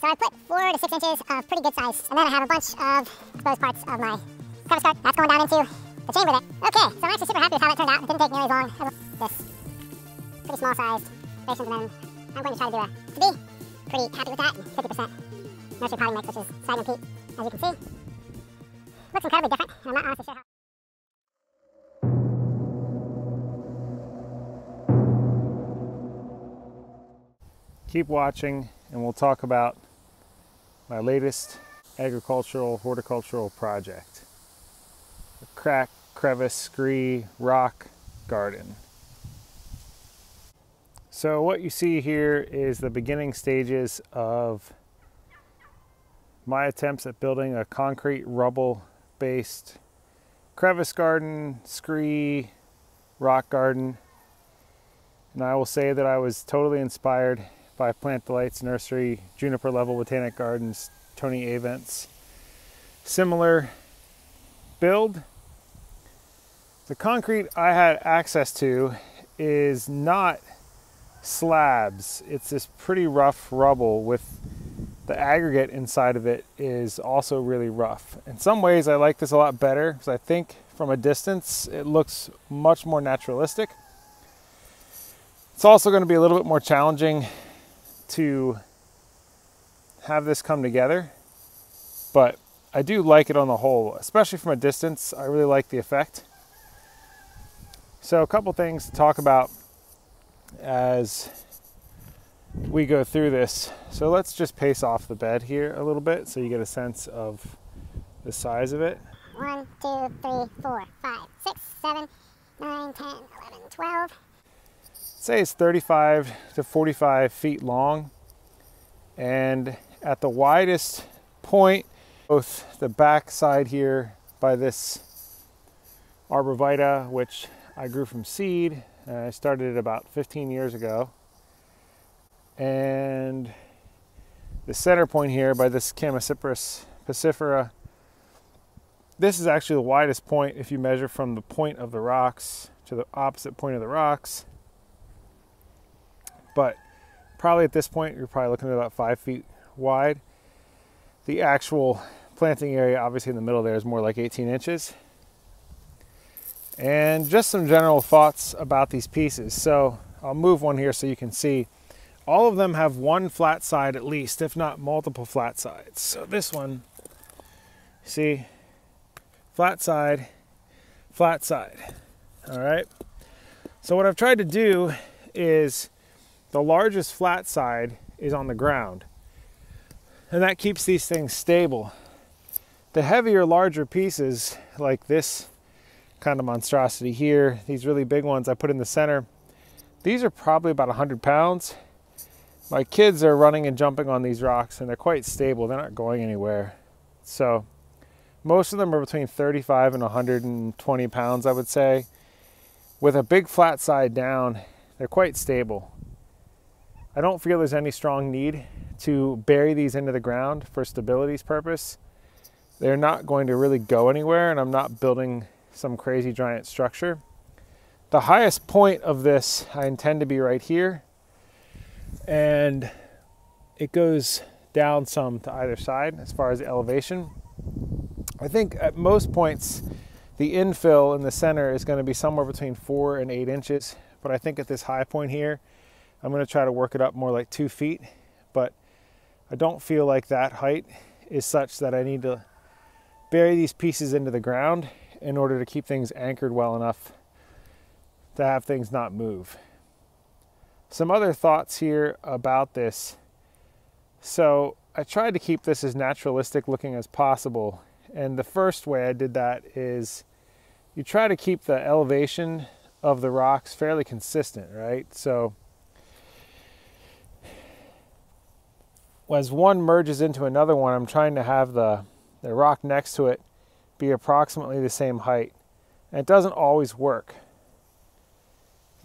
So I put four to six inches of pretty good size, and then I have a bunch of exposed parts of my crevice guard. That's going down into the chamber there. Okay, so I'm actually super happy with how that turned out. It didn't take nearly as long as this pretty small sized basins, and then I'm going to try to do a to pretty happy with that. 50% nursery potting mix, which is sphagnum peat, as you can see. Looks incredibly different, and I'm not honestly sure how. Keep watching and we'll talk about my latest agricultural horticultural project. The crack, crevice, scree, rock garden. So what you see here is the beginning stages of my attempts at building a concrete rubble based crevice garden, scree, rock garden. And I will say that I was totally inspired by Plant Delights Nursery, Juniper Level Botanic Gardens, Tony Avent's similar build. The concrete I had access to is not slabs. It's this pretty rough rubble with the aggregate inside of it is also really rough. In some ways I like this a lot better because I think from a distance it looks much more naturalistic. It's also going to be a little bit more challenging to have this come together, but I do like it on the whole, especially from a distance. I really like the effect. So, a couple things to talk about as we go through this. So, let's just pace off the bed here a little bit so you get a sense of the size of it. One, two, three, four, five, six, seven, nine, ten, eleven, twelve say it's 35 to 45 feet long. And at the widest point, both the back side here by this arborvitae, which I grew from seed, uh, I started it about 15 years ago. And the center point here by this Chamaecyparis pisifera, this is actually the widest point if you measure from the point of the rocks to the opposite point of the rocks. But probably at this point, you're probably looking at about five feet wide. The actual planting area, obviously in the middle there, is more like 18 inches. And just some general thoughts about these pieces. So I'll move one here so you can see. All of them have one flat side at least, if not multiple flat sides. So this one, see, flat side, flat side. All right. So what I've tried to do is the largest flat side is on the ground. And that keeps these things stable. The heavier, larger pieces, like this kind of monstrosity here, these really big ones I put in the center, these are probably about 100 pounds. My kids are running and jumping on these rocks and they're quite stable. They're not going anywhere. So most of them are between 35 and 120 pounds, I would say. With a big flat side down, they're quite stable. I don't feel there's any strong need to bury these into the ground for stability's purpose. They're not going to really go anywhere, and I'm not building some crazy giant structure. The highest point of this I intend to be right here, and it goes down some to either side as far as the elevation. I think at most points, the infill in the center is going to be somewhere between four and eight inches, but I think at this high point here, I'm going to try to work it up more like two feet, but I don't feel like that height is such that I need to bury these pieces into the ground in order to keep things anchored well enough to have things not move. Some other thoughts here about this. So I tried to keep this as naturalistic looking as possible. And the first way I did that is you try to keep the elevation of the rocks fairly consistent, right? So as one merges into another one, I'm trying to have the, the rock next to it be approximately the same height. And it doesn't always work.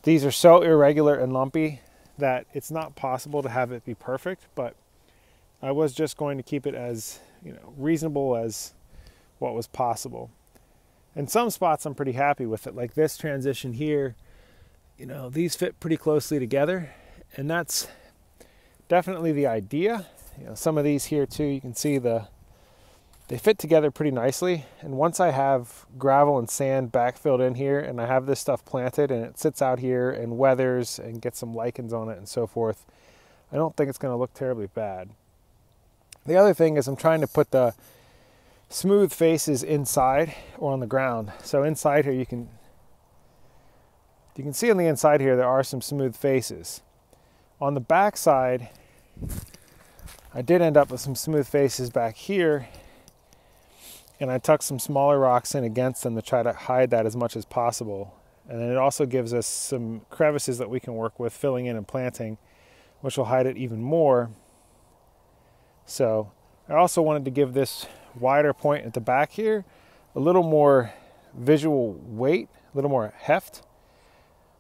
These are so irregular and lumpy that it's not possible to have it be perfect, but I was just going to keep it as, you know, reasonable as what was possible. In some spots I'm pretty happy with it, like this transition here, you know, these fit pretty closely together, and that's definitely the idea You know, some of these here too, you can see the they fit together pretty nicely. And once I have gravel and sand backfilled in here and I have this stuff planted and it sits out here and weathers and gets some lichens on it and so forth, I don't think it's going to look terribly bad. The other thing is I'm trying to put the smooth faces inside or on the ground. So inside here you can you can see on the inside here there are some smooth faces. On the back side, I did end up with some smooth faces back here and I tucked some smaller rocks in against them to try to hide that as much as possible. And then it also gives us some crevices that we can work with filling in and planting, which will hide it even more. So I also wanted to give this wider point at the back here a little more visual weight, a little more heft,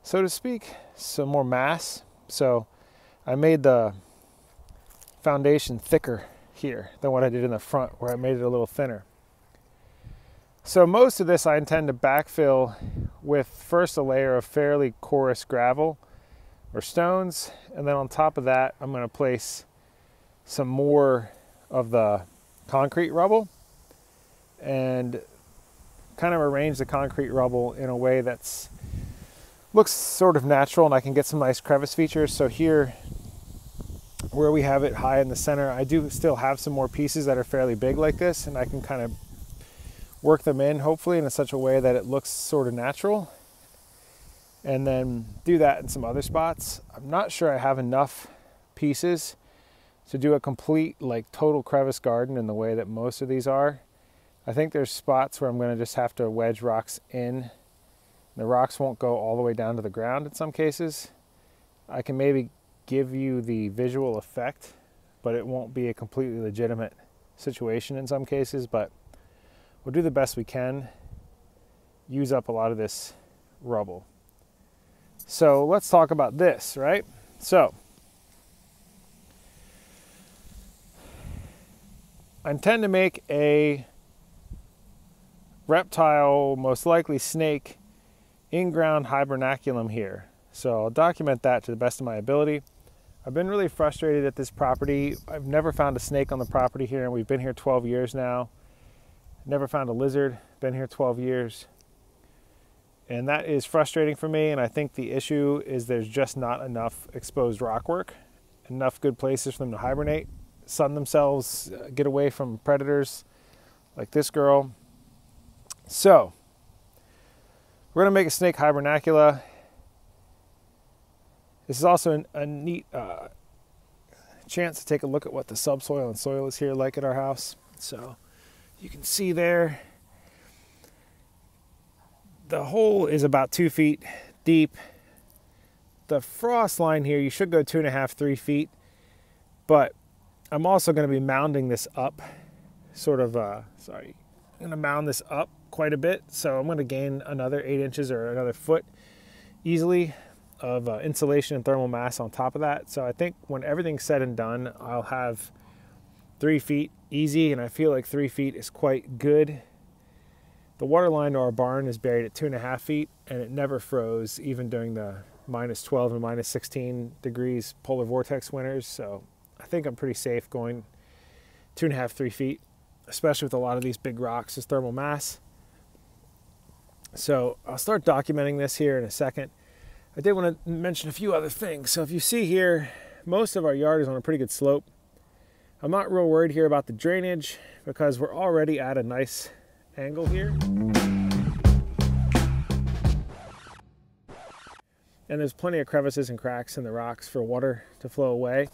so to speak, some more mass. So I made the foundation thicker here than what I did in the front where I made it a little thinner. So most of this I intend to backfill with first a layer of fairly coarse gravel or stones, and then on top of that I'm going to place some more of the concrete rubble and kind of arrange the concrete rubble in a way that's looks sort of natural and I can get some nice crevice features. So here where we have it high in the center, I do still have some more pieces that are fairly big like this and I can kind of work them in hopefully in such a way that it looks sort of natural and then do that in some other spots. I'm not sure I have enough pieces to do a complete like total crevice garden in the way that most of these are. I think there's spots where I'm going to just have to wedge rocks in. The rocks won't go all the way down to the ground in some cases. I can maybe give you the visual effect, but it won't be a completely legitimate situation in some cases, but we'll do the best we can, use up a lot of this rubble. So let's talk about this, right? So I intend to make a reptile, most likely snake, in-ground hibernaculum here. So I'll document that to the best of my ability. I've been really frustrated at this property. I've never found a snake on the property here and we've been here 12 years now. Never found a lizard, been here 12 years. And that is frustrating for me. And I think the issue is there's just not enough exposed rock work, enough good places for them to hibernate, sun themselves, uh, get away from predators like this girl. So, we're to make a snake hibernacula. This is also an, a neat uh, chance to take a look at what the subsoil and soil is here like at our house. So, you can see there the hole is about two feet deep. The frost line here, you should go two and a half, three feet. But I'm also going to be mounding this up, sort of, uh, sorry, I'm to mound this up quite a bit. So I'm going to gain another eight inches or another foot easily of uh, insulation and thermal mass on top of that. So I think when everything's said and done, I'll have three feet easy, and I feel like three feet is quite good. The water line to our barn is buried at two and a half feet, and it never froze, even during the minus 12 and minus 16 degrees polar vortex winters. So I think I'm pretty safe going two and a half, three feet, especially with a lot of these big rocks as thermal mass. So I'll start documenting this here in a second. I did want to mention a few other things. So if you see here, most of our yard is on a pretty good slope. I'm not real worried here about the drainage because we're already at a nice angle here. And there's plenty of crevices and cracks in the rocks for water to flow away.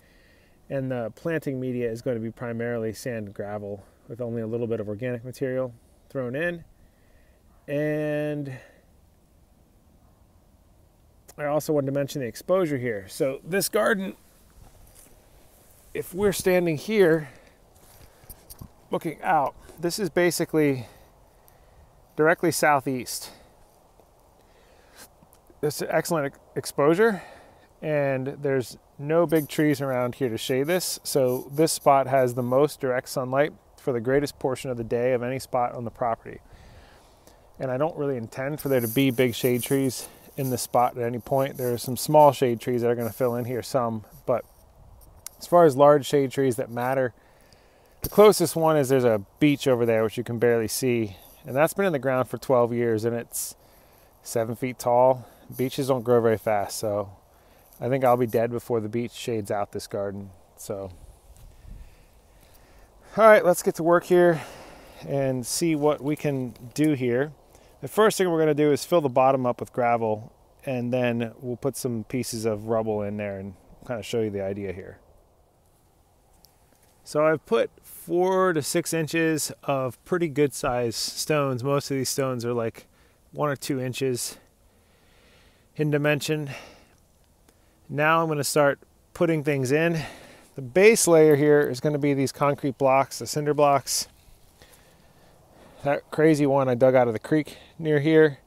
And the planting media is going to be primarily sand and gravel with only a little bit of organic material thrown in. And I also wanted to mention the exposure here. So this garden if we're standing here looking out, this is basically directly southeast. This is excellent exposure, and there's no big trees around here to shade this. So this spot has the most direct sunlight for the greatest portion of the day of any spot on the property. And I don't really intend for there to be big shade trees in this spot at any point. There are some small shade trees that are going to fill in here some, but As far as large shade trees that matter, the closest one is there's a beech over there, which you can barely see. And that's been in the ground for 12 years and it's seven feet tall. Beeches don't grow very fast, so I think I'll be dead before the beech shades out this garden. So, all right, let's get to work here and see what we can do here. The first thing we're going to do is fill the bottom up with gravel and then we'll put some pieces of rubble in there and kind of show you the idea here. So I've put four to six inches of pretty good sized stones. Most of these stones are like one or two inches in dimension. Now I'm going to start putting things in. The base layer here is going to be these concrete blocks, the cinder blocks. That crazy one I dug out of the creek near here.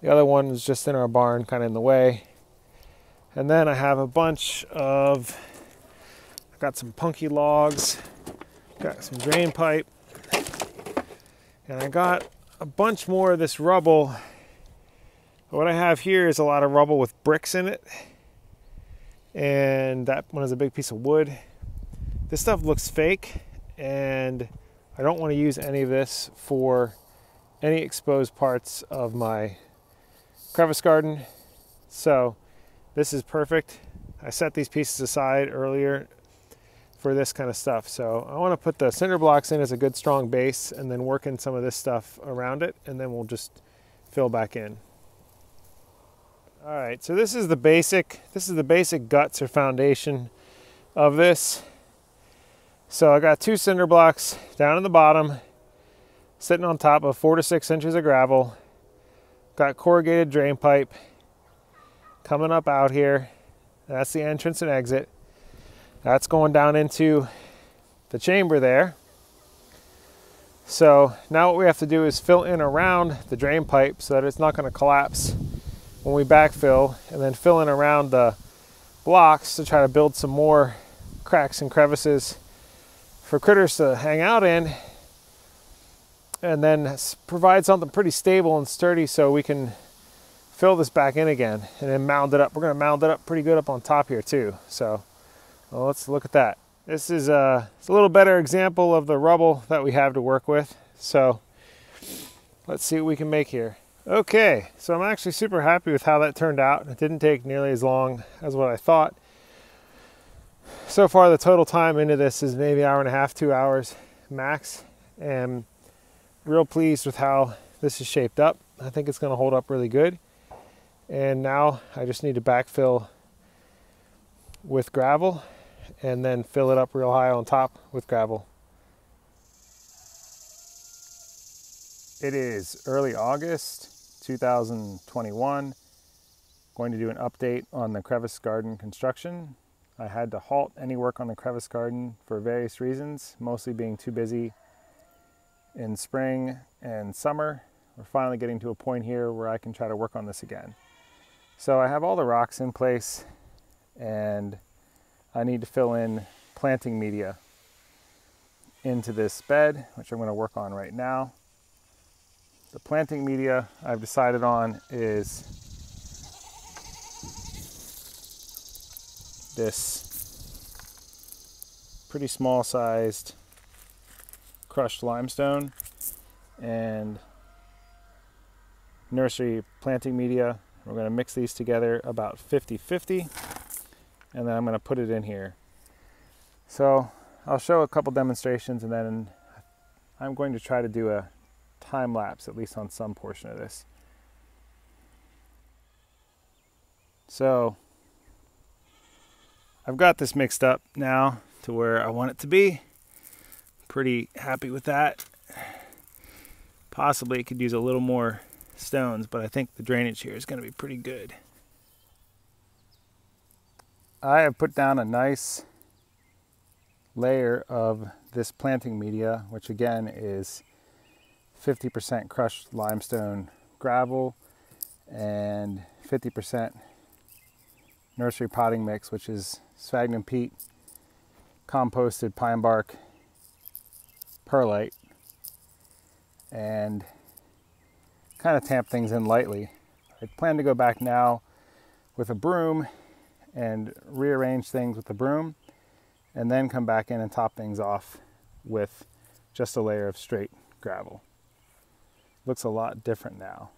The other one is just in our barn, kind of in the way. And then I have a bunch of, I've got some punky logs, got some drain pipe, and I got a bunch more of this rubble. What I have here is a lot of rubble with bricks in it. And that one is a big piece of wood. This stuff looks fake and I don't want to use any of this for any exposed parts of my crevice garden. So this is perfect. I set these pieces aside earlier for this kind of stuff. So I want to put the cinder blocks in as a good strong base and then work in some of this stuff around it and then we'll just fill back in. All right, so this is the basic, this is the basic guts or foundation of this. So I got two cinder blocks down in the bottom, sitting on top of four to six inches of gravel. Got corrugated drain pipe coming up out here. That's the entrance and exit. That's going down into the chamber there. So now what we have to do is fill in around the drain pipe so that it's not going to collapse when we backfill and then fill in around the blocks to try to build some more cracks and crevices for critters to hang out in and then provide something pretty stable and sturdy so we can fill this back in again and then mound it up. We're going to mound it up pretty good up on top here too. So well, let's look at that. This is a, uh, a little better example of the rubble that we have to work with. So let's see what we can make here. Okay, so I'm actually super happy with how that turned out. It didn't take nearly as long as what I thought so far the total time into this is maybe hour and a half two hours max. And real pleased with how this is shaped up. I think it's going to hold up really good. And now i just need to backfill with gravel and then fill it up real high on top with gravel. It is early august 2021 going to do an update on the crevice garden construction I had to halt any work on the crevice garden for various reasons, mostly being too busy in spring and summer. We're finally getting to a point here where I can try to work on this again. So I have all the rocks in place and I need to fill in planting media into this bed, which I'm going to work on right now. The planting media I've decided on is this pretty small sized crushed limestone and nursery planting media. We're going to mix these together about 50 50 and then I'm going to put it in here. So I'll show a couple demonstrations and then I'm going to try to do a time lapse at least on some portion of this. So I've got this mixed up now to where I want it to be. Pretty happy with that. Possibly it could use a little more stones, but I think the drainage here is going to be pretty good. I have put down a nice layer of this planting media, which again is 50% crushed limestone gravel and 50% nursery potting mix, which is sphagnum peat, composted pine bark, perlite, and kind of tamp things in lightly. I plan to go back now with a broom and rearrange things with the broom and then come back in and top things off with just a layer of straight gravel. Looks a lot different now.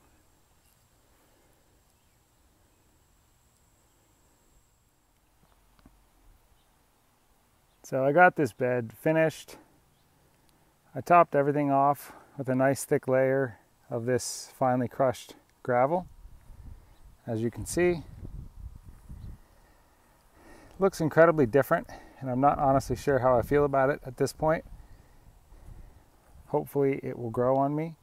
So I got this bed finished. I topped everything off with a nice thick layer of this finely crushed gravel. As you can see, looks incredibly different and I'm not honestly sure how I feel about it at this point. Hopefully it will grow on me.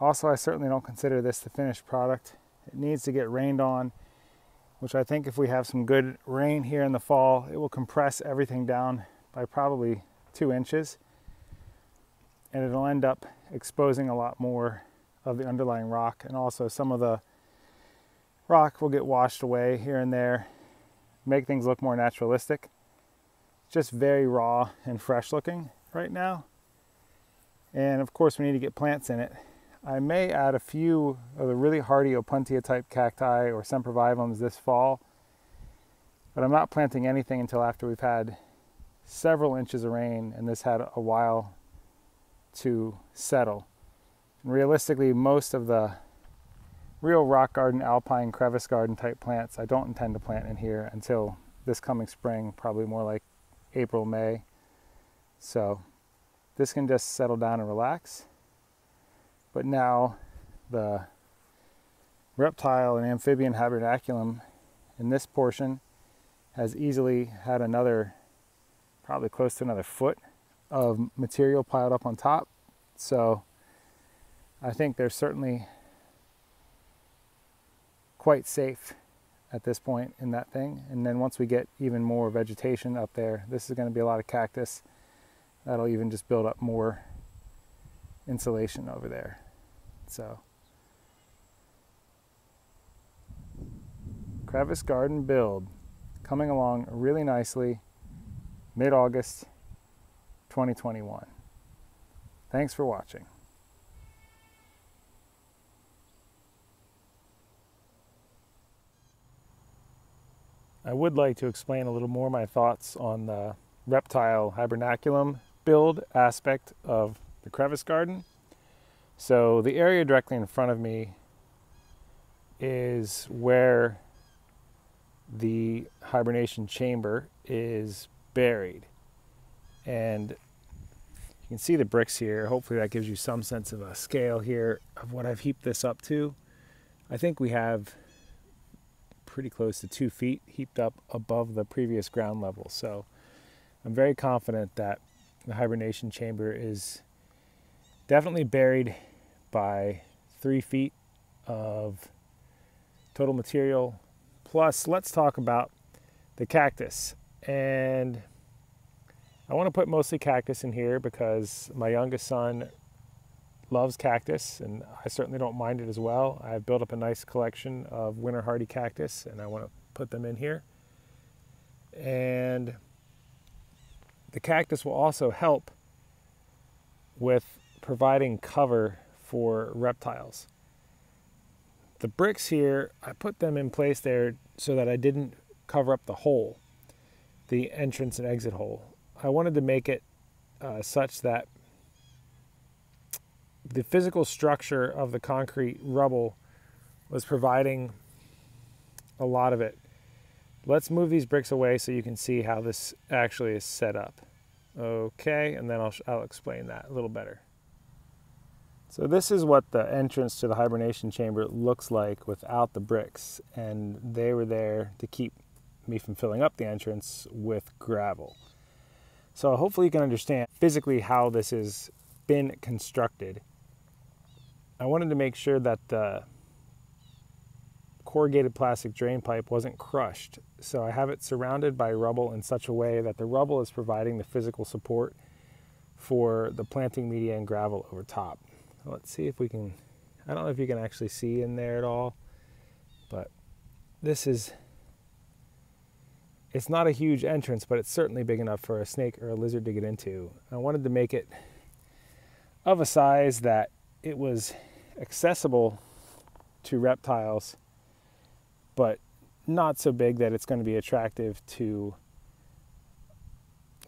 Also, I certainly don't consider this the finished product. It needs to get rained on, which I think if we have some good rain here in the fall, it will compress everything down by probably two inches. And it'll end up exposing a lot more of the underlying rock and also some of the rock will get washed away here and there, make things look more naturalistic. Just very raw and fresh looking right now. And of course we need to get plants in it. I may add a few of the really hardy Opuntia type cacti or sempervivums this fall, but I'm not planting anything until after we've had several inches of rain and this had a while to settle. And realistically, most of the real rock garden, alpine, crevice garden type plants I don't intend to plant in here until this coming spring, probably more like April, May. So this can just settle down and relax. But now the reptile and amphibian hibernaculum in this portion has easily had another, probably close to another foot of material piled up on top. So I think there's certainly quite safe at this point in that thing. And then once we get even more vegetation up there, this is going to be a lot of cactus. That'll even just build up more insulation over there. So, crevice garden build coming along really nicely mid August 2021. Thanks for watching. I would like to explain a little more my thoughts on the reptile hibernaculum build aspect of the crevice garden. So the area directly in front of me is where the hibernation chamber is buried. And you can see the bricks here. Hopefully that gives you some sense of a scale here of what I've heaped this up to. I think we have pretty close to two feet heaped up above the previous ground level. So I'm very confident that the hibernation chamber is definitely buried by three feet of total material. Plus, let's talk about the cactus. And I want to put mostly cactus in here because my youngest son loves cactus, and I certainly don't mind it as well. I've built up a nice collection of winter hardy cactus, and I want to put them in here. And the cactus will also help with providing cover for reptiles. The bricks here, I put them in place there so that I didn't cover up the hole, the entrance and exit hole. I wanted to make it uh, such that the physical structure of the concrete rubble was providing a lot of it. Let's move these bricks away so you can see how this actually is set up. Okay, and then I'll, I'll explain that a little better. So this is what the entrance to the hibernation chamber looks like without the bricks, and they were there to keep me from filling up the entrance with gravel. So hopefully you can understand physically how this has been constructed I wanted to make sure that the corrugated plastic drain pipe wasn't crushed. So I have it surrounded by rubble in such a way that the rubble is providing the physical support for the planting media and gravel over top. Let's see if we can, I don't know if you can actually see in there at all, but this is, it's not a huge entrance, but it's certainly big enough for a snake or a lizard to get into. I wanted to make it of a size that it was accessible to reptiles, but not so big that it's going to be attractive to,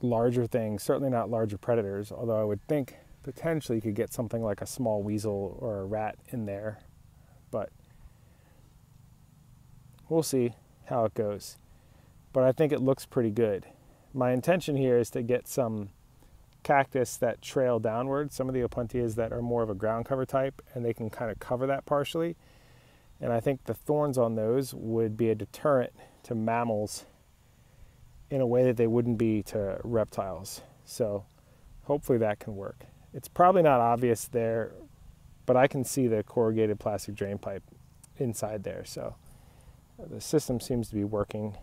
larger things, certainly not larger predators, although I would think potentially you could get something like a small weasel or a rat in there. But we'll see how it goes. But I think it looks pretty good. My intention here is to get some cactus that trail downward, some of the opuntias that are more of a ground cover type, and they can kind of cover that partially. And I think the thorns on those would be a deterrent to mammals in a way that they wouldn't be to reptiles. So hopefully that can work. It's probably not obvious there, but I can see the corrugated plastic drain pipe inside there. So the system seems to be working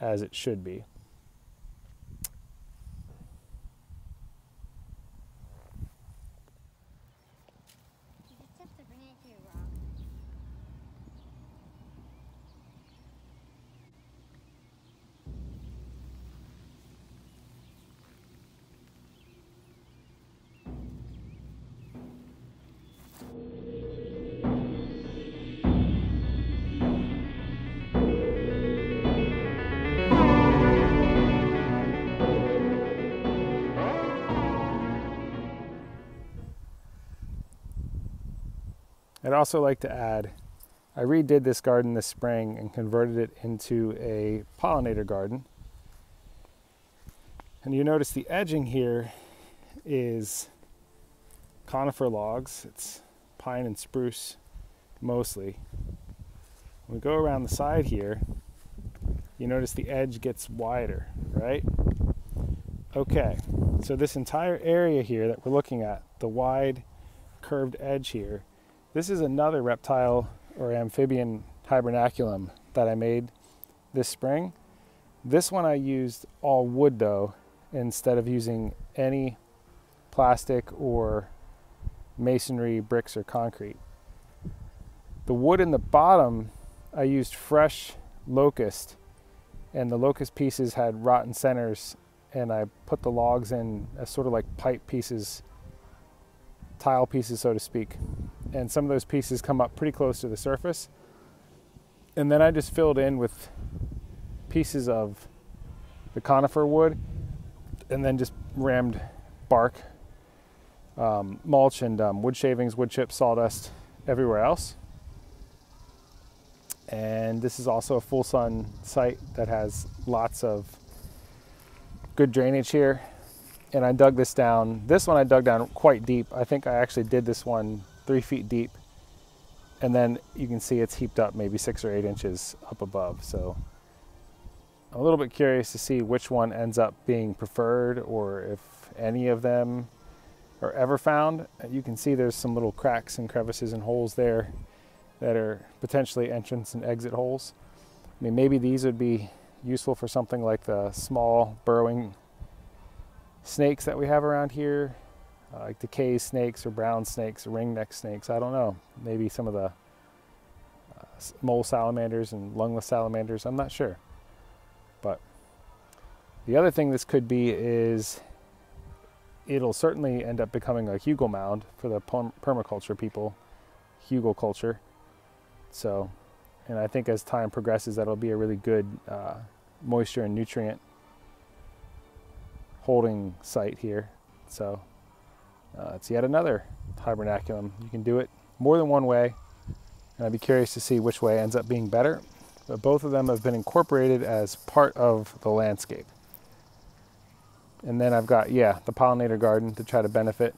as it should be. I'd also like to add, I redid this garden this spring and converted it into a pollinator garden. And you notice the edging here is conifer logs. It's pine and spruce mostly. When we go around the side here, you notice the edge gets wider, right? Okay, so this entire area here that we're looking at, the wide curved edge here, this is another reptile or amphibian hibernaculum that I made this spring. This one I used all wood though, instead of using any plastic or masonry, bricks, or concrete. The wood in the bottom, I used fresh locust, and the locust pieces had rotten centers, and I put the logs in as sort of like pipe pieces, tile pieces, so to speak and some of those pieces come up pretty close to the surface. And then I just filled in with pieces of the conifer wood and then just rammed bark, um, mulch, and um, wood shavings, wood chips, sawdust everywhere else. And this is also a full sun site that has lots of good drainage here. And I dug this down. This one I dug down quite deep. I think I actually did this one three feet deep. And then you can see it's heaped up maybe six or eight inches up above. So I'm a little bit curious to see which one ends up being preferred or if any of them are ever found. You can see there's some little cracks and crevices and holes there that are potentially entrance and exit holes. I mean, maybe these would be useful for something like the small burrowing snakes that we have around here uh, like DeKay snakes or brown snakes or ringneck snakes. I don't know. Maybe some of the uh, mole salamanders and lungless salamanders. I'm not sure. But the other thing this could be is it'll certainly end up becoming a hugel mound for the permaculture people, hugelkultur. So, and I think as time progresses, that'll be a really good uh, moisture and nutrient holding site here. So uh, it's yet another hibernaculum. You can do it more than one way, and I'd be curious to see which way ends up being better. But both of them have been incorporated as part of the landscape. And then I've got, yeah, the pollinator garden to try to benefit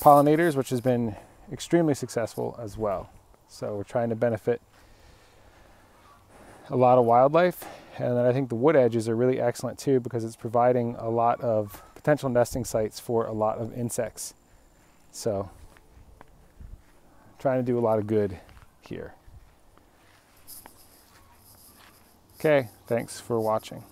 pollinators, which has been extremely successful as well. So we're trying to benefit a lot of wildlife. And then I think the wood edges are really excellent too because it's providing a lot of potential nesting sites for a lot of insects. So, trying to do a lot of good here. Okay, thanks for watching.